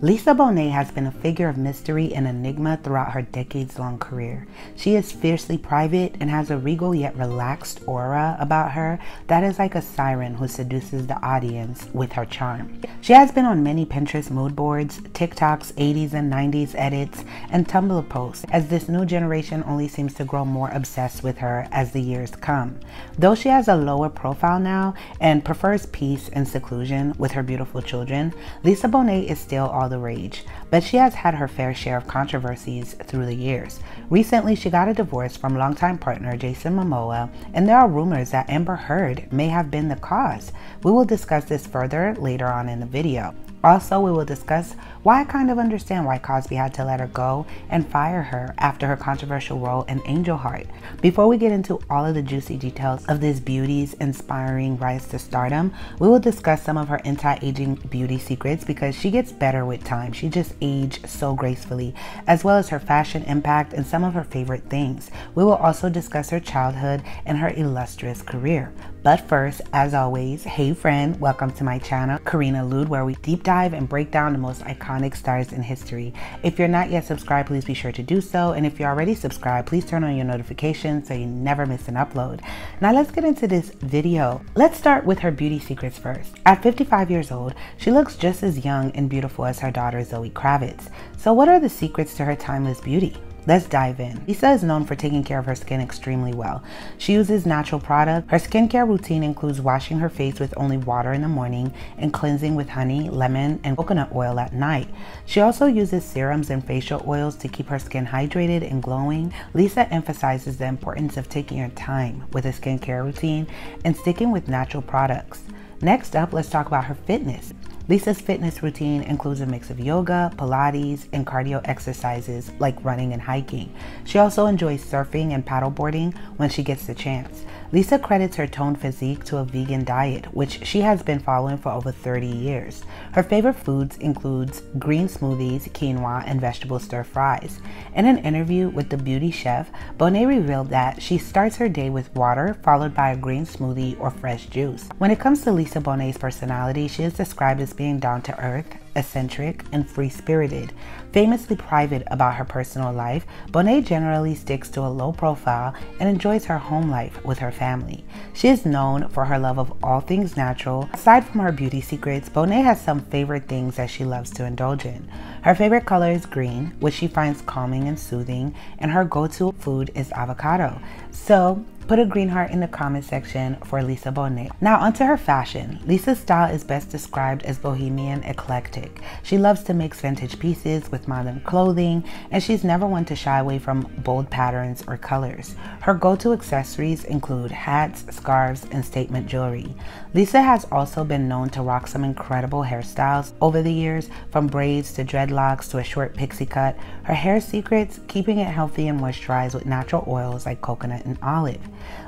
Lisa Bonet has been a figure of mystery and enigma throughout her decades long career. She is fiercely private and has a regal yet relaxed aura about her that is like a siren who seduces the audience with her charm. She has been on many Pinterest mood boards, TikToks, 80s and 90s edits, and Tumblr posts as this new generation only seems to grow more obsessed with her as the years come. Though she has a lower profile now and prefers peace and seclusion with her beautiful children, Lisa Bonet is still all the rage, but she has had her fair share of controversies through the years. Recently, she got a divorce from longtime partner Jason Momoa, and there are rumors that Amber Heard may have been the cause. We will discuss this further later on in the video. Also, we will discuss why I kind of understand why Cosby had to let her go and fire her after her controversial role in Angel Heart. Before we get into all of the juicy details of this beauty's inspiring rise to stardom, we will discuss some of her anti-aging beauty secrets because she gets better with time. She just ages so gracefully, as well as her fashion impact and some of her favorite things. We will also discuss her childhood and her illustrious career. But first, as always, hey friend, welcome to my channel, Karine Alourde, where we deep dive and break down the most iconic stars in history. If you're not yet subscribed, please be sure to do so. And if you're already subscribed, please turn on your notifications so you never miss an upload. Now let's get into this video. Let's start with her beauty secrets first. At 55 years old, she looks just as young and beautiful as her daughter Zoe Kravitz. So what are the secrets to her timeless beauty? Let's dive in. Lisa is known for taking care of her skin extremely well. She uses natural products. Her skincare routine includes washing her face with only water in the morning and cleansing with honey, lemon, and coconut oil at night. She also uses serums and facial oils to keep her skin hydrated and glowing. Lisa emphasizes the importance of taking your time with a skincare routine and sticking with natural products. Next up, let's talk about her fitness. Lisa's fitness routine includes a mix of yoga, Pilates, and cardio exercises like running and hiking. She also enjoys surfing and paddleboarding when she gets the chance. Lisa credits her toned physique to a vegan diet, which she has been following for over 30 years. Her favorite foods includes green smoothies, quinoa, and vegetable stir fries. In an interview with the beauty chef, Bonet revealed that she starts her day with water followed by a green smoothie or fresh juice. When it comes to Lisa Bonet's personality, she is described as being down to earth, eccentric, and free spirited. Famously private about her personal life, Bonet generally sticks to a low profile and enjoys her home life with her family. She is known for her love of all things natural. Aside from her beauty secrets, Bonet has some favorite things that she loves to indulge in. Her favorite color is green, which she finds calming and soothing, and her go to food is avocado. So, Put a green heart in the comment section for Lisa Bonet. Now onto her fashion. Lisa's style is best described as bohemian eclectic. She loves to mix vintage pieces with modern clothing and she's never one to shy away from bold patterns or colors. Her go-to accessories include hats, scarves, and statement jewelry. Lisa has also been known to rock some incredible hairstyles over the years, from braids to dreadlocks to a short pixie cut. Her hair secrets, keeping it healthy and moisturized with natural oils like coconut and olive.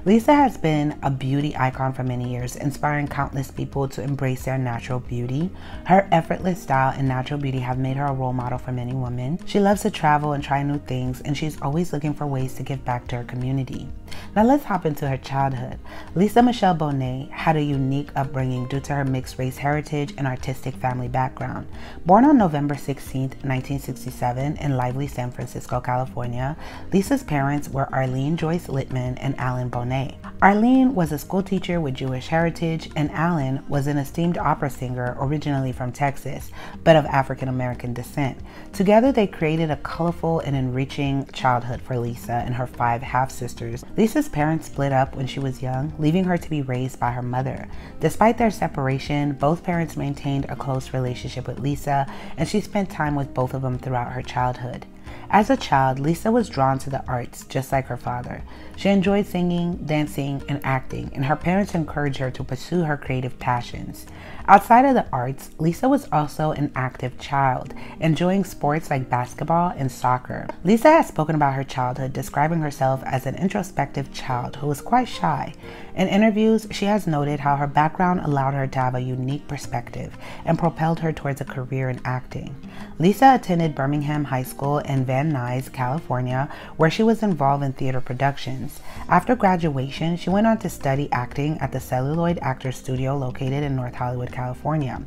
Lisa has been a beauty icon for many years, inspiring countless people to embrace their natural beauty. Her effortless style and natural beauty have made her a role model for many women. She loves to travel and try new things, and she's always looking for ways to give back to her community. Now let's hop into her childhood. Lisa Michelle Bonet had a unique upbringing due to her mixed race heritage and artistic family background. Born on November 16, 1967 in lively San Francisco, California, Lisa's parents were Arlene Joyce Littman and Alan Bonet. Arlene was a schoolteacher with Jewish heritage and Alan was an esteemed opera singer originally from Texas, but of African American descent. Together they created a colorful and enriching childhood for Lisa and her five half-sisters. Lisa's parents split up when she was young, leaving her to be raised by her mother. Despite their separation, both parents maintained a close relationship with Lisa and she spent time with both of them throughout her childhood. As a child, Lisa was drawn to the arts just like her father. She enjoyed singing, dancing, and acting, and her parents encouraged her to pursue her creative passions. Outside of the arts, Lisa was also an active child, enjoying sports like basketball and soccer. Lisa has spoken about her childhood, describing herself as an introspective child who was quite shy. In interviews, she has noted how her background allowed her to have a unique perspective and propelled her towards a career in acting. Lisa attended Birmingham High School in Van Nuys, California, where she was involved in theater productions. After graduation, she went on to study acting at the Celluloid Actors Studio located in North Hollywood, California.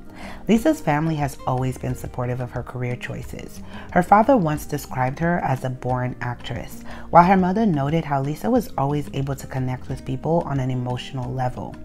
Lisa's family has always been supportive of her career choices. Her father once described her as a born actress, while her mother noted how Lisa was always able to connect with people on an emotional level.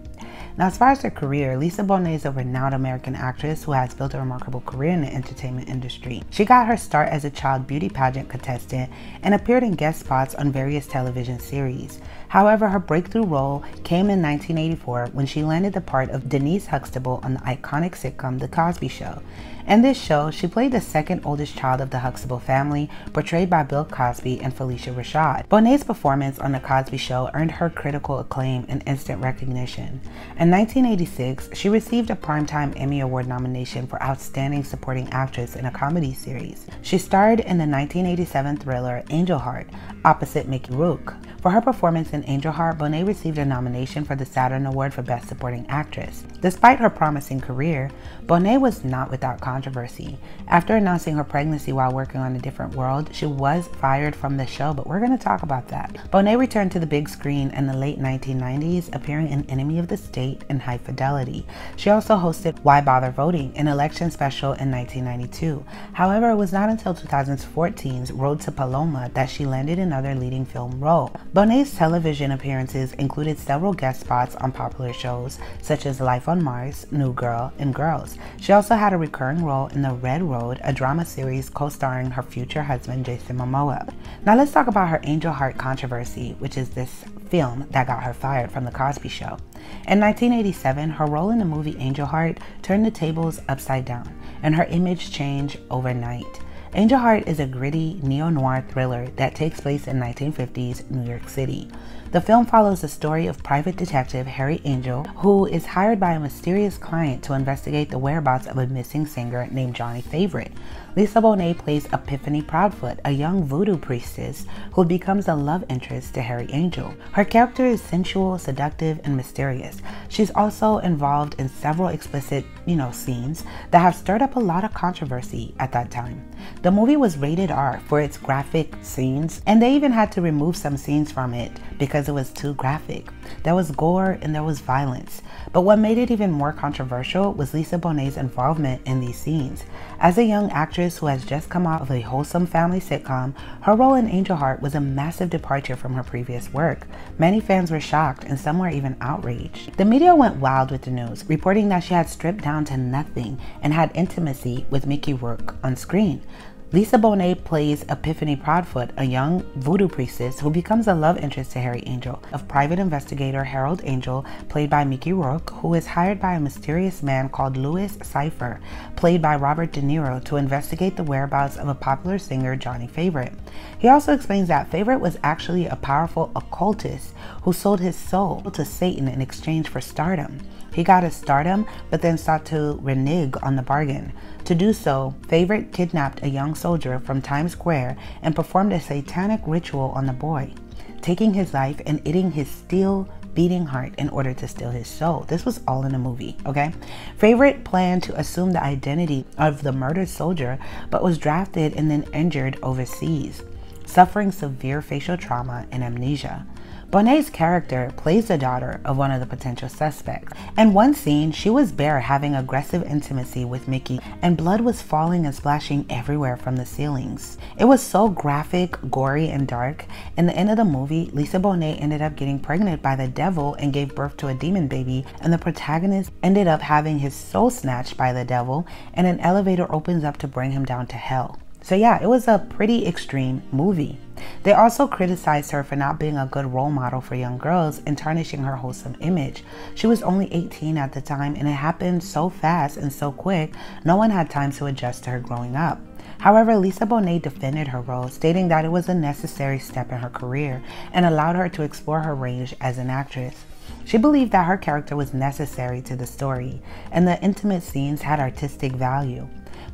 Now, as far as her career, Lisa Bonet is a renowned American actress who has built a remarkable career in the entertainment industry. She got her start as a child beauty pageant contestant and appeared in guest spots on various television series. However, her breakthrough role came in 1984 when she landed the part of Denise Huxtable on the iconic sitcom The Cosby Show. In this show, she played the second oldest child of the Huxtable family, portrayed by Bill Cosby and Phylicia Rashad. Bonet's performance on The Cosby Show earned her critical acclaim and instant recognition. In 1986, she received a Primetime Emmy Award nomination for Outstanding Supporting Actress in a Comedy Series. She starred in the 1987 thriller Angel Heart opposite Mickey Rourke. For her performance in Angel Heart, Bonet received a nomination for the Saturn Award for Best Supporting Actress. Despite her promising career, Bonet was not without controversy. After announcing her pregnancy while working on A Different World, she was fired from the show, but we're going to talk about that. Bonet returned to the big screen in the late 1990s, appearing in Enemy of the State and High Fidelity. She also hosted Why Bother Voting, an election special in 1992. However, it was not until 2014's Road to Paloma that she landed another leading film role. Bonet's television appearances included several guest spots on popular shows such as Life on Mars, New Girl, and Girls. She also had a recurring role in The Red Road, a drama series co-starring her future husband Jason Momoa. Now let's talk about her Angel Heart controversy, which is this film that got her fired from The Cosby Show. In 1987, her role in the movie Angel Heart turned the tables upside down, and her image changed overnight. Angel Heart is a gritty neo noir thriller that takes place in 1950s New York City. The film follows the story of private detective Harry Angel, who is hired by a mysterious client to investigate the whereabouts of a missing singer named Johnny Favorite. Lisa Bonet plays Epiphany Proudfoot, a young voodoo priestess who becomes a love interest to Harry Angel. Her character is sensual, seductive, and mysterious. She's also involved in several explicit, you know, scenes that have stirred up a lot of controversy at that time. The movie was rated R for its graphic scenes, and they even had to remove some scenes from it because it was too graphic. There was gore and there was violence. But what made it even more controversial was Lisa Bonet's involvement in these scenes. As a young actress who has just come out of a wholesome family sitcom, her role in Angel Heart was a massive departure from her previous work. Many fans were shocked and some were even outraged. The media went wild with the news, reporting that she had stripped down to nothing and had intimacy with Mickey Rourke on screen. Lisa Bonet plays Epiphany Proudfoot, a young voodoo priestess who becomes a love interest to Harry Angel, of private investigator Harold Angel, played by Mickey Rourke, who is hired by a mysterious man called Louis Cyphre, played by Robert De Niro, to investigate the whereabouts of a popular singer, Johnny Favorite. He also explains that Favorite was actually a powerful occultist who sold his soul to Satan in exchange for stardom. He got his stardom, but then sought to renege on the bargain. To do so, Favorite kidnapped a young soldier from Times Square and performed a satanic ritual on the boy, taking his life and eating his steel beating heart in order to steal his soul. This was all in a movie, okay? Favorite planned to assume the identity of the murdered soldier, but was drafted and then injured overseas, suffering severe facial trauma and amnesia. Bonet's character plays the daughter of one of the potential suspects. In one scene, she was bare having aggressive intimacy with Mickey, and blood was falling and splashing everywhere from the ceilings. It was so graphic, gory, and dark. In the end of the movie, Lisa Bonet ended up getting pregnant by the devil and gave birth to a demon baby, and the protagonist ended up having his soul snatched by the devil, and an elevator opens up to bring him down to hell. So, yeah, it was a pretty extreme movie. They also criticized her for not being a good role model for young girls and tarnishing her wholesome image. She was only 18 at the time, and it happened so fast and so quick, no one had time to adjust to her growing up. However, Lisa Bonet defended her role, stating that it was a necessary step in her career and allowed her to explore her range as an actress. She believed that her character was necessary to the story, and the intimate scenes had artistic value.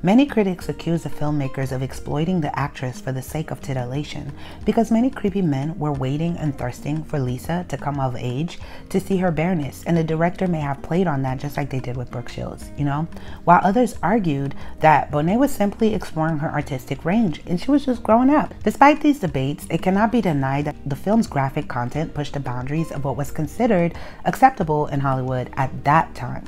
Many critics accuse the filmmakers of exploiting the actress for the sake of titillation because many creepy men were waiting and thirsting for Lisa to come of age to see her bareness, and the director may have played on that just like they did with Brooke Shields, you know? While others argued that Bonet was simply exploring her artistic range and she was just growing up. Despite these debates, it cannot be denied that the film's graphic content pushed the boundaries of what was considered acceptable in Hollywood at that time.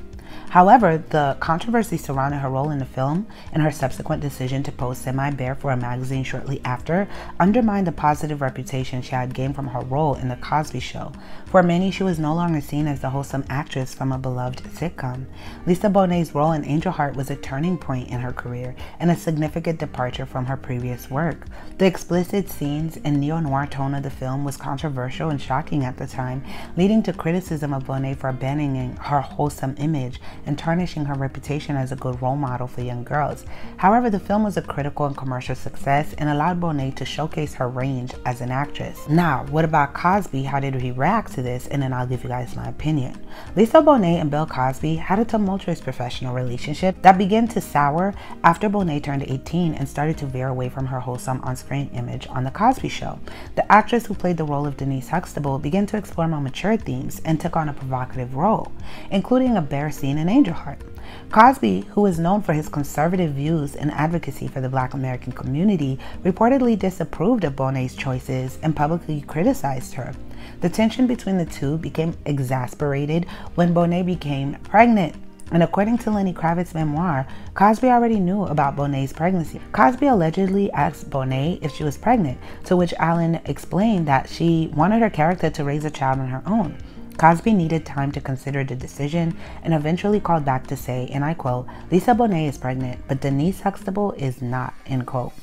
However, the controversy surrounding her role in the film and her subsequent decision to pose semi bare for a magazine shortly after undermined the positive reputation she had gained from her role in The Cosby Show. For many, she was no longer seen as the wholesome actress from a beloved sitcom. Lisa Bonet's role in Angel Heart was a turning point in her career and a significant departure from her previous work. The explicit scenes and neo noir tone of the film was controversial and shocking at the time, leading to criticism of Bonet for abandoning her wholesome image and tarnishing her reputation as a good role model for young girls. However, the film was a critical and commercial success and allowed Bonet to showcase her range as an actress. Now, what about Cosby? How did he react to this? And then I'll give you guys my opinion. Lisa Bonet and Bill Cosby had a tumultuous professional relationship that began to sour after Bonet turned 18 and started to veer away from her wholesome on-screen image on The Cosby Show. The actress who played the role of Denise Huxtable began to explore more mature themes and took on a provocative role, including a bare scene in Angel Heart. Cosby, who is known for his conservative views and advocacy for the black American community, reportedly disapproved of Bonet's choices and publicly criticized her. The tension between the two became exasperated when Bonet became pregnant. And according to Lenny Kravitz's memoir, Cosby already knew about Bonet's pregnancy. Cosby allegedly asked Bonet if she was pregnant, to which Allen explained that she wanted her character to raise a child on her own. Cosby needed time to consider the decision and eventually called back to say, and I quote, Lisa Bonet is pregnant, but Denise Huxtable is not, end quote.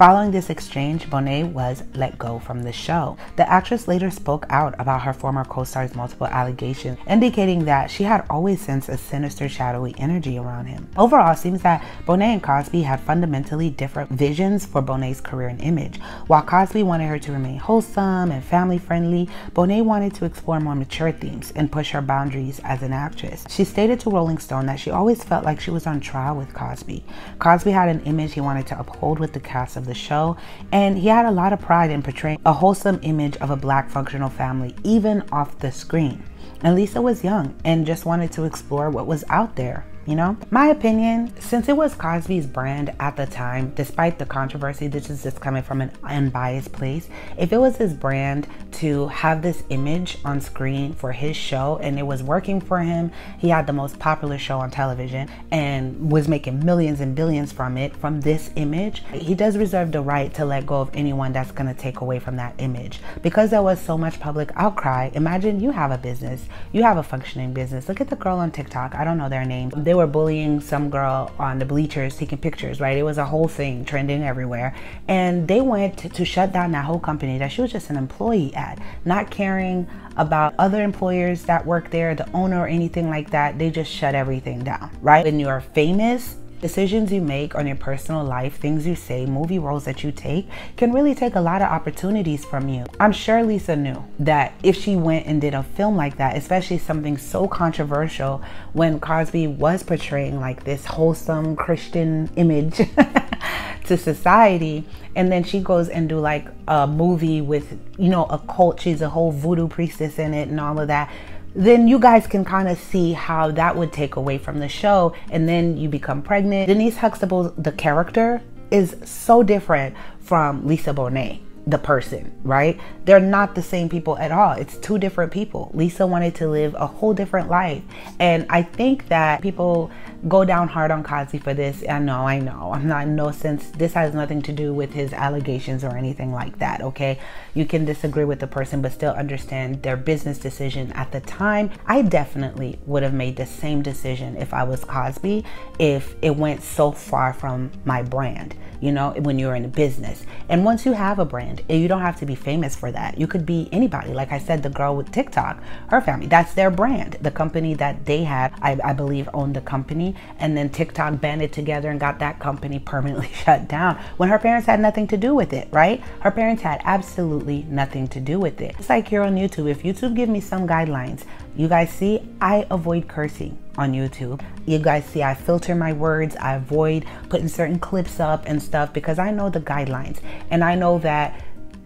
Following this exchange, Bonet was let go from the show. The actress later spoke out about her former co star's multiple allegations, indicating that she had always sensed a sinister, shadowy energy around him. Overall, it seems that Bonet and Cosby had fundamentally different visions for Bonet's career and image. While Cosby wanted her to remain wholesome and family friendly, Bonet wanted to explore more mature themes and push her boundaries as an actress. She stated to Rolling Stone that she always felt like she was on trial with Cosby. Cosby had an image he wanted to uphold with the cast of the show, and he had a lot of pride in portraying a wholesome image of a black functional family, even off the screen. And Lisa was young and just wanted to explore what was out there you know? My opinion, since it was Cosby's brand at the time, despite the controversy, this is just coming from an unbiased place, if it was his brand to have this image on screen for his show and it was working for him, he had the most popular show on television and was making millions and billions from it, from this image, he does reserve the right to let go of anyone that's gonna take away from that image. Because there was so much public outcry, imagine you have a business, you have a functioning business. Look at the girl on TikTok, I don't know their name they were bullying some girl on the bleachers taking pictures, right? It was a whole thing trending everywhere. And they went to, to shut down that whole company that she was just an employee at, not caring about other employers that work there, the owner or anything like that. They just shut everything down, right? When you're famous, Decisions you make on your personal life, things you say, movie roles that you take can really take a lot of opportunities from you. I'm sure Lisa knew that if she went and did a film like that, especially something so controversial when Cosby was portraying like this wholesome Christian image to society, and then she goes and do like a movie with, you know, a cult, she's a whole voodoo priestess in it and all of that then you guys can kind of see how that would take away from the show. And then you become pregnant. Denise Huxtable, the character, is so different from Lisa Bonet the person, right? They're not the same people at all. It's two different people. Lisa wanted to live a whole different life. And I think that people go down hard on Cosby for this. I know, I know. I'm not in no sense. This has nothing to do with his allegations or anything like that, okay? You can disagree with the person, but still understand their business decision at the time. I definitely would have made the same decision if I was Cosby, if it went so far from my brand you know, when you're in a business. And once you have a brand, you don't have to be famous for that. You could be anybody. Like I said, the girl with TikTok, her family, that's their brand. The company that they had, I, I believe, owned the company. And then TikTok banded together and got that company permanently shut down when her parents had nothing to do with it, right? Her parents had absolutely nothing to do with it. It's like here on YouTube. If YouTube give me some guidelines, you guys see, I avoid cursing on YouTube. You guys see, I filter my words, I avoid putting certain clips up and stuff because I know the guidelines and I know that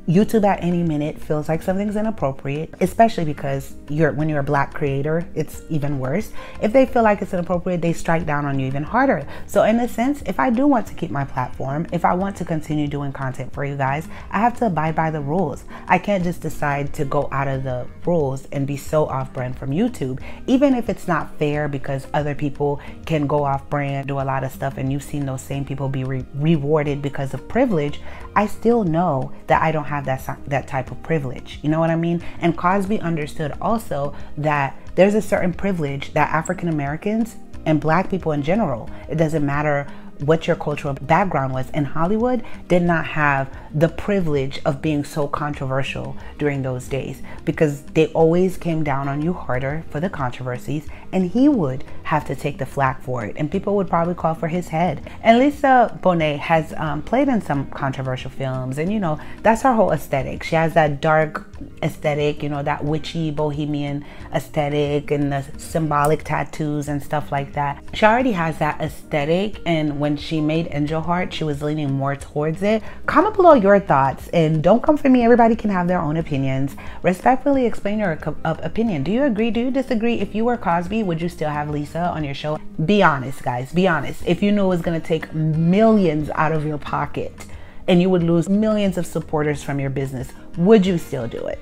YouTube at any minute feels like something's inappropriate, especially because you're when you're a black creator, it's even worse. If they feel like it's inappropriate, they strike down on you even harder. So in a sense, if I do want to keep my platform, if I want to continue doing content for you guys, I have to abide by the rules. I can't just decide to go out of the rules and be so off brand from YouTube, even if it's not fair because other people can go off brand, do a lot of stuff and you've seen those same people be re- rewarded because of privilege, I still know that I don't have that that type of privilege. You know what I mean? And Cosby understood also that there's a certain privilege that African Americans and black people in general, it doesn't matter what your cultural background was in Hollywood did not have the privilege of being so controversial during those days because they always came down on you harder for the controversies and he would have to take the flack for it and people would probably call for his head. And Lisa Bonet has um, played in some controversial films and you know that's her whole aesthetic. She has that dark aesthetic, you know, that witchy bohemian aesthetic and the symbolic tattoos and stuff like that. She already has that aesthetic and when she made Angel Heart, she was leaning more towards it. Comment below your thoughts and don't come for me. Everybody can have their own opinions. Respectfully explain your opinion. Do you agree? Do you disagree? If you were Cosby, would you still have Lisa on your show? Be honest, guys. Be honest. If you knew it was going to take millions out of your pocket and you would lose millions of supporters from your business, would you still do it?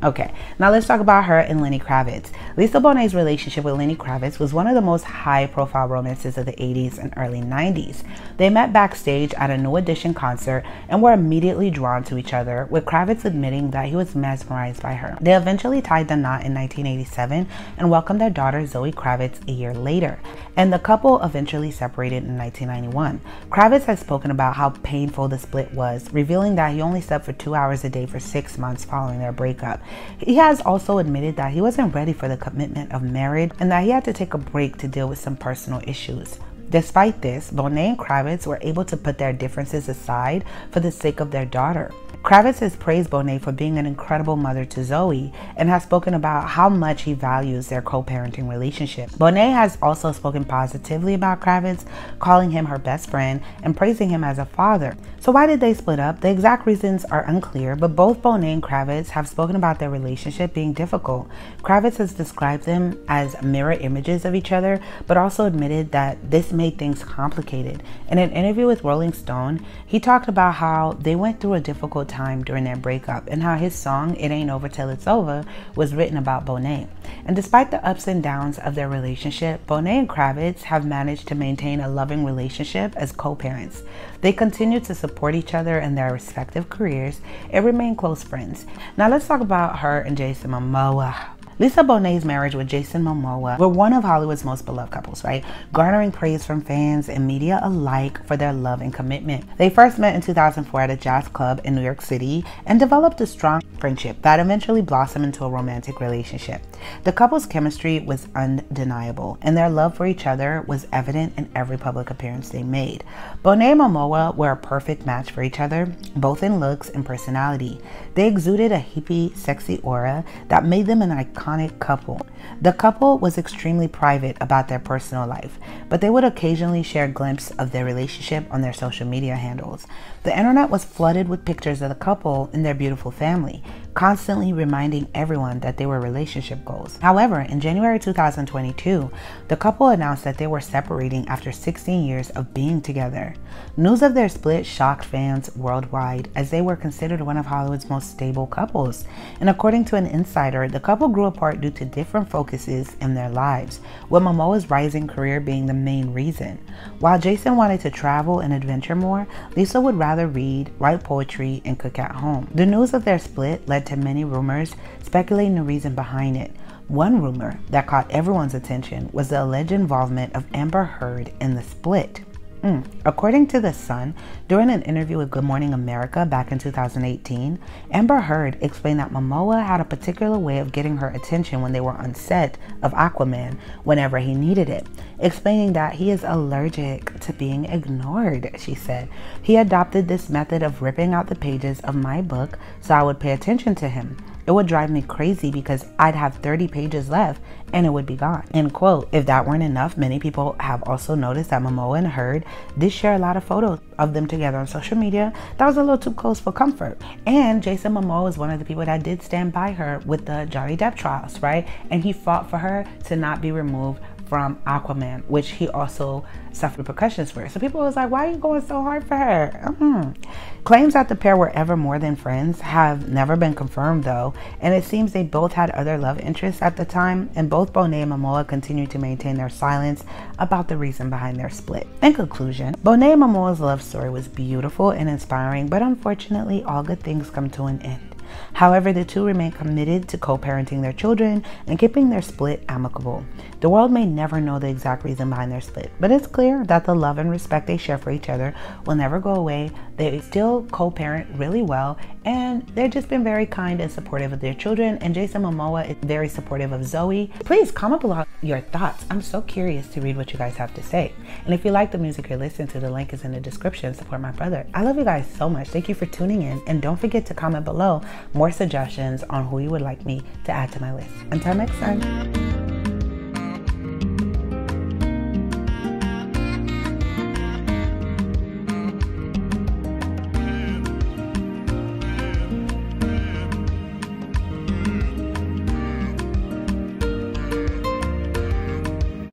Okay, now let's talk about her and Lenny Kravitz. Lisa Bonet's relationship with Lenny Kravitz was one of the most high profile romances of the 80s and early 90s. They met backstage at a New Edition concert and were immediately drawn to each other, with Kravitz admitting that he was mesmerized by her. They eventually tied the knot in 1987 and welcomed their daughter Zoe Kravitz a year later, and the couple eventually separated in 1991. Kravitz has spoken about how painful the split was, revealing that he only slept for two hours a day for six months following their breakup. He has also admitted that he wasn't ready for the commitment of marriage and that he had to take a break to deal with some personal issues. Despite this, Bonet and Kravitz were able to put their differences aside for the sake of their daughter. Kravitz has praised Bonet for being an incredible mother to Zoe and has spoken about how much he values their co parenting relationship. Bonet has also spoken positively about Kravitz, calling him her best friend and praising him as a father. So, why did they split up? The exact reasons are unclear, but both Bonet and Kravitz have spoken about their relationship being difficult. Kravitz has described them as mirror images of each other, but also admitted that this made things complicated. In an interview with Rolling Stone, he talked about how they went through a difficult time during their breakup and how his song, It Ain't Over Till It's Over, was written about Bonet. And despite the ups and downs of their relationship, Bonet and Kravitz have managed to maintain a loving relationship as co parents. They continue to support each other in their respective careers and remain close friends. Now, let's talk about her and Jason Momoa. Lisa Bonet's marriage with Jason Momoa were one of Hollywood's most beloved couples, right? Garnering praise from fans and media alike for their love and commitment. They first met in 2004 at a jazz club in New York City and developed a strong friendship that eventually blossomed into a romantic relationship. The couple's chemistry was undeniable, and their love for each other was evident in every public appearance they made. Bonet and Momoa were a perfect match for each other, both in looks and personality. They exuded a hippie, sexy aura that made them an iconic couple. The couple was extremely private about their personal life, but they would occasionally share glimpses of their relationship on their social media handles. The internet was flooded with pictures of the couple and their beautiful family, constantly reminding everyone that they were relationship goals. However, in January 2022, the couple announced that they were separating after 16 years of being together. News of their split shocked fans worldwide as they were considered one of Hollywood's most stable couples. And according to an insider, the couple grew apart due to different focuses in their lives, with Momoa's rising career being the main reason. While Jason wanted to travel and adventure more, Lisa would rather read, write poetry, and cook at home. The news of their split led to many rumors speculating the reason behind it. One rumor that caught everyone's attention was the alleged involvement of Amber Heard in the split. Mm. According to The Sun, during an interview with Good Morning America back in 2018, Amber Heard explained that Momoa had a particular way of getting her attention when they were on set of Aquaman whenever he needed it, explaining that he is allergic to being ignored, she said. He adopted this method of ripping out the pages of my book so I would pay attention to him. It would drive me crazy because I'd have 30 pages left and it would be gone. End quote. If that weren't enough, many people have also noticed that Momoa and Heard did share a lot of photos of them together on social media. That was a little too close for comfort. And Jason Momoa is one of the people that did stand by her with the Johnny Depp trials, right? And he fought for her to not be removed from Aquaman, which he also suffered repercussions for. So people was like, why are you going so hard for her? Mm-hmm. Claims that the pair were ever more than friends have never been confirmed though, and it seems they both had other love interests at the time, and both Bonet and Momoa continued to maintain their silence about the reason behind their split. In conclusion, Bonet and Momoa's love story was beautiful and inspiring, but unfortunately all good things come to an end. However, the two remain committed to co parenting their children and keeping their split amicable. The world may never know the exact reason behind their split, but it's clear that the love and respect they share for each other will never go away. They still co parent really well, and they've just been very kind and supportive of their children. And Jason Momoa is very supportive of Zoe. Please comment below your thoughts. I'm so curious to read what you guys have to say. And if you like the music you're listening to, the link is in the description. Support my brother. I love you guys so much. Thank you for tuning in. And don't forget to comment below more suggestions on who you would like me to add to my list. Until next time.